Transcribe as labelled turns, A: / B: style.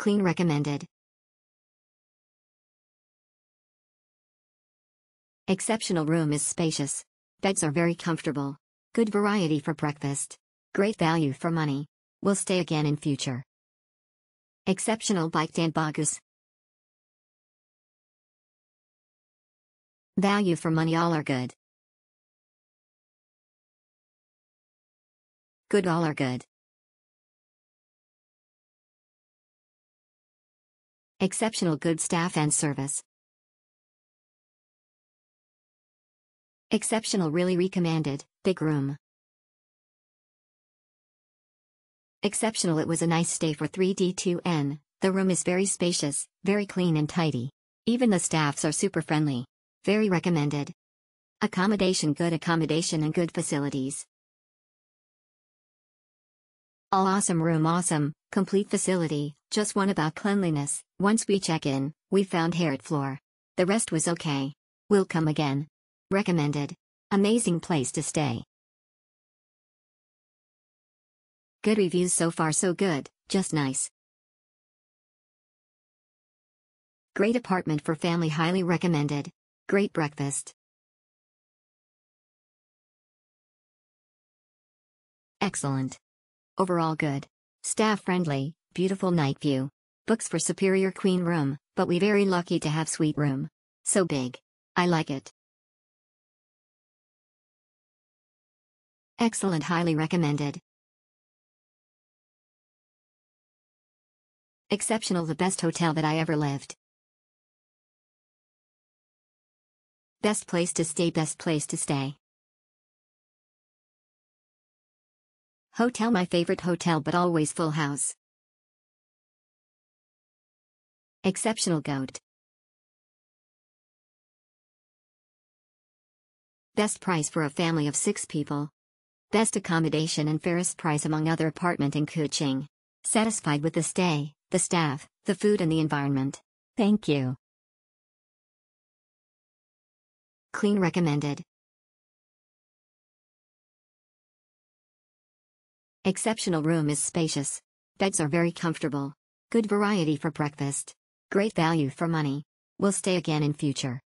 A: Clean recommended. Exceptional room is spacious. Beds are very comfortable. Good variety for breakfast. Great value for money. Will stay again in future. Exceptional bike and bagus. Value for money all are good. Good all are good. Exceptional good staff and service. Exceptional really recommended, big room. Exceptional it was a nice stay for 3D2N, the room is very spacious, very clean and tidy. Even the staffs are super friendly. Very recommended. Accommodation good accommodation and good facilities. All awesome room awesome, complete facility, just one about cleanliness, once we check in, we found hair at floor. The rest was okay. We'll come again. Recommended. Amazing place to stay. Good reviews so far so good, just nice. Great apartment for family highly recommended. Great breakfast. Excellent. Overall good. Staff friendly, beautiful night view. Books for superior queen room, but we very lucky to have suite room. So big. I like it. Excellent highly recommended. Exceptional the best hotel that I ever lived. Best place to stay best place to stay. Hotel my favorite hotel but always full house. Exceptional goat. Best price for a family of six people. Best accommodation and fairest price among other apartment in Kuching. Satisfied with the stay, the staff, the food and the environment. Thank you. Clean recommended. Exceptional room is spacious. Beds are very comfortable. Good variety for breakfast. Great value for money. Will stay again in future.